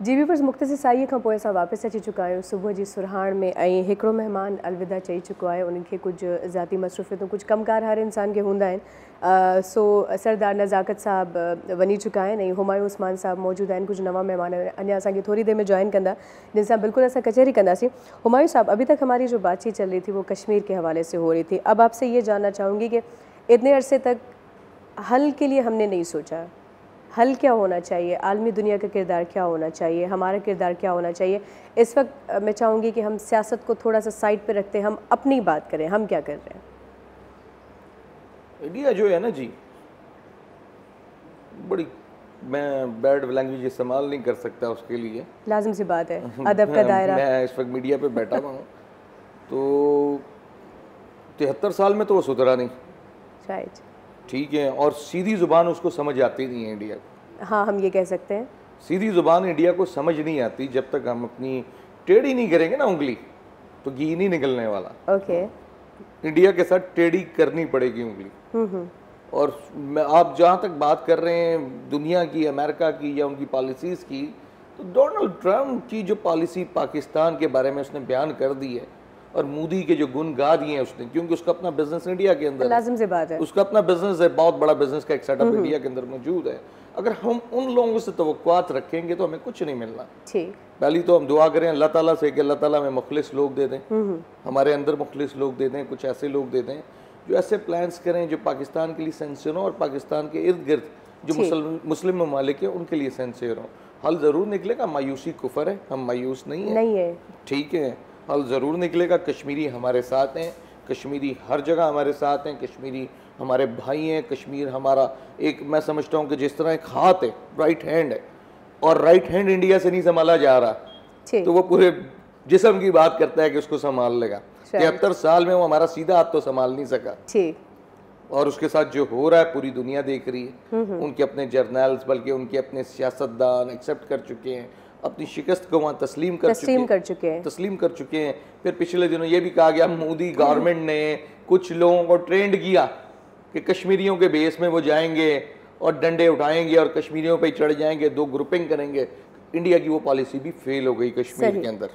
جی وی سائیے مختصر پوئے سا واپس اچھی چکا ہے۔ صبح جی سرحان میں ایکڑوں مہمان الویدہ چاہی چکا ہے ان کے کچھ ذاتی مصروفیتوں، کچھ کم کار ہارے انسان کے ہوندہ ہیں سو سردار نزاکت صاحب ونی چکا ہے۔ نہیں، ہمایوں عثمان صاحب موجود ہیں کچھ نوہ مہمان تھوڑی دے میں جوائن کندہ جن سان بلکل کرن سا کندہ سی۔ کرماوں صاحب، ابھی تک ہماری جو بات چیت چل رہی تھی وہ کشمیر کے حوالے سے ہو رہی تھی۔ اب آپ سے یہ جاننا چاہوں گی کہ اتنے عرصے تک حل کے لیے ہم نے نہیں سوچا۔ حل کیا ہونا چاہیے؟ عالمی دنیا کا کردار کیا ہونا چاہیے؟ ہمارا کردار کیا ہونا چاہیے؟ اس وقت میں چاہوں گی کہ ہم سیاست کو تھوڑا سا سائڈ پہ رکھتے ہیں ہم اپنی بات کریں۔ ہم کیا کر رہے ہیں؟ انڈیا جو ہے نا جی بڑی میں بیڈ لینگویج استعمال نہیں کر سکتا اس کے لیے۔ لازم سی بات ہے ادب کا دائرہ۔ میں اس وقت میڈیا پہ بیٹھا ہوا ہوں۔ تو تہتر سال میں تو وہ ستھرا نہیں۔ ٹھیک ہے اور سیدھی زبان اس کو سمجھ آتی نہیں ہے انڈیا کو۔ ہاں ہم یہ کہہ سکتے ہیں۔ سیدھی زبان انڈیا کو سمجھ نہیں آتی جب تک ہم اپنی ٹیڑھی نہیں کریں گے نا انگلی تو گھی نہیں نکلنے والا۔ اوکے۔ انڈیا کے ساتھ ٹیڑھی کرنی پڑے گی انگلی۔ اور آپ جہاں تک بات کر رہے ہیں دنیا کی امریکہ کی یا ان کی پالیسیز کی تو ڈونلڈ ٹرمپ کی جو پالیسی پاکستان کے بارے میں اس نے بیان کر دی ہے اور مودی کے جو گن گا دیے ہیں اس نے کیونکہ اس کا اپنا بزنس انڈیا کے اندر لازم سے بات ہے۔ اس کا اپنا بزنس ہے بہت بڑا بزنس کا ایک سیٹ اپ انڈیا کے اندر موجود ہے۔ اگر ہم ان لوگوں سے توقعات رکھیں گے تو ہمیں کچھ نہیں ملنا۔ پہلی تو ہم دعا کریں اللہ تعالیٰ سے کہ اللہ تعالیٰ ہمیں مخلص لوگ دے دیں۔ ہمارے اندر مخلص لوگ دے دیں کچھ ایسے لوگ دے دیں جو ایسے پلانس کریں جو پاکستان کے لیے سینسیئر ہوں اور پاکستان کے ارد گرد جو مسلم ممالک ہیں ان کے لیے سینسیئر ہوں۔ حل ضرور نکلے گا مایوسی کفر ہے ہم مایوس نہیں ہیں۔ ٹھیک ہے۔ حل ضرور نکلے گا۔ کشمیری ہمارے ساتھ ہیں کشمیری ہر جگہ ہمارے ساتھ ہیں کشمیری ہمارے بھائی ہیں کشمیر ہمارا ایک میں سمجھتا ہوں کہ جس طرح ایک ہاتھ ہے رائٹ ہینڈ ہے۔ اور رائٹ ہینڈ انڈیا سے نہیں سنبھالا جا رہا۔ جی۔ تو وہ پورے جسم کی بات کرتا ہے کہ اس کو سنبھال لے گا۔ تہتر سال میں وہ ہمارا سیدھا ہاتھ تو سنبھال نہیں سکا۔ جی۔ اور اس کے ساتھ جو ہو رہا ہے پوری دنیا دیکھ رہی ہے۔ ان کے اپنے جرنیلز بلکہ ان کے اپنے سیاستدان ایکسیپٹ کر چکے ہیں۔ اپنی شکست کو وہاں تسلیم کر تسلیم کر چکے ہیں۔ تسلیم کر چکے ہیں۔ پھر پچھلے دنوں یہ بھی کہا گیا مودی گورنمنٹ نے کچھ لوگوں کو ٹرینڈ کیا کہ کشمیریوں کے بیس میں وہ جائیں گے اور ڈنڈے اٹھائیں گے اور کشمیریوں پہ چڑھ جائیں گے دو گروپنگ کریں گے۔ انڈیا کی وہ پالیسی بھی فیل ہو گئی کشمیر کے اندر۔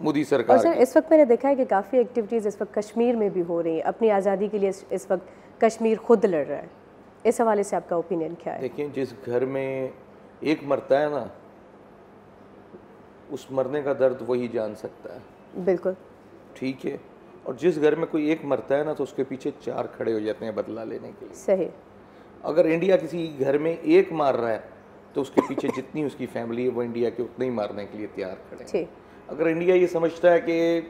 مودی سرکار اور سر اس وقت میں نے دیکھا ہے کہ کافی ایکٹیویٹیز اس وقت کشمیر میں بھی ہو رہی ہیں۔ اپنی آزادی کے لیے اس وقت کشمیر خود لڑ رہا ہے۔ اس حوالے سے آپ کا اوپینین کیا ہے؟ دیکھیں جس گھر میں ایک مرتا ہے نا اس مرنے کا درد وہی جان سکتا ہے۔ بالکل۔ ٹھیک ہے۔ اور جس گھر میں کوئی ایک مرتا ہے نا تو اس کے پیچھے چار کھڑے ہو جاتے ہیں بدلہ لینے کے لیے۔ صحیح۔ اگر انڈیا کسی گھر میں ایک مار رہا ہے تو اس کے پیچھے جتنی اس کی فیملی ہے وہ انڈیا کے اتنے ہی مارنے کے لیے تیار کھڑے ہیں۔ اگر انڈیا یہ سمجھتا ہے کہ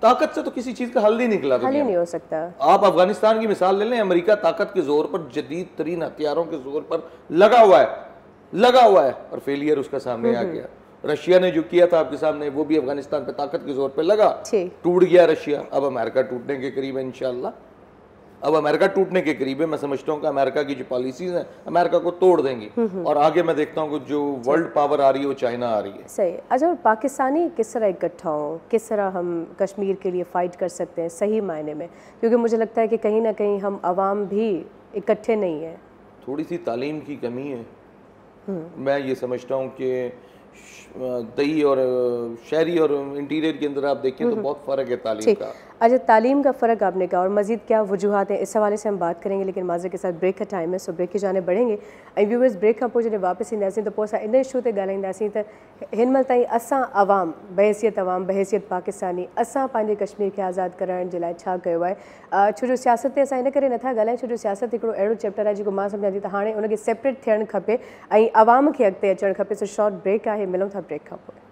طاقت سے تو کسی چیز کا حل نہیں نکلا حل نہیں ہو سکتا۔ آپ افغانستان کی مثال لے لیں امریکہ طاقت کے زور پر جدید ترین ہتھیاروں کے زور پر لگا ہوا ہے لگا ہوا ہے اور فیلئر اس کا سامنے آ گیا۔ رشیا نے جو کیا تھا آپ کے سامنے وہ بھی افغانستان پہ طاقت کے زور پہ لگا۔ جی۔ ٹوٹ گیا رشیا۔ اب امریکہ ٹوٹنے کے قریب ہے انشاءاللہ۔ اب امریکہ ٹوٹنے کے قریب ہے۔ میں سمجھتا ہوں کہ امریکہ کی جو پالیسیز ہیں امریکہ کو توڑ دیں گی اور آگے میں دیکھتا ہوں کہ جو جی۔ ورلڈ پاور آ رہی ہے وہ چائنا آ رہی ہے۔ صحیح۔ اچھا پاکستانی کس طرح اکٹھا ہوں؟ کس طرح ہم کشمیر کے لیے فائٹ کر سکتے ہیں صحیح معنی میں؟ کیونکہ مجھے لگتا ہے کہ کہیں نہ کہیں ہم عوام بھی اکٹھے نہیں ہیں۔ تھوڑی سی تعلیم کی کمی ہے۔ میں یہ سمجھتا ہوں کہ دہی اور شہری اور انٹیریئر کے اندر آپ دیکھیں تو بہت فرق ہے تعلیم کا۔ اڇا تعليم ڪا فرق آپني ڪها اور مزيد ڪيا وجوهت هين اس حوالي سي هم بات ڪرينگي ليڪن مازر ڪي ساٿ بريڪ ڪا ٽائيم هي سو بريڪ ڪه جاني بڙهينگي. ۽ ويوورس بريڪ کان پوءِ جڏهن واپس اينداسين ته پوءِ اسان ان اشو تي ڳالهائينداسين ته هن مهل تائين اسان عوام بهسيت عوام بهسيت پاڪستاني اسان پنهنجي ڪشمير کي آزاد ڪرائڻ جي لاءِ ڇا ڪيو آهي؟ ڇو جو سياست تي اسان ان ڪري نٿا ڳالهايون ڇو جو سياست هڪڙو اهڙو چيپٽر آهي جيڪو مان سمجهان ٿي ته هاڻي ان کي سيپريٽ ٿيڻ کپي ۽ عوام کي اڳتي اچڻ کپي سو شارٽ بريڪ آهي ملون ٿا بريڪ کان پوءِ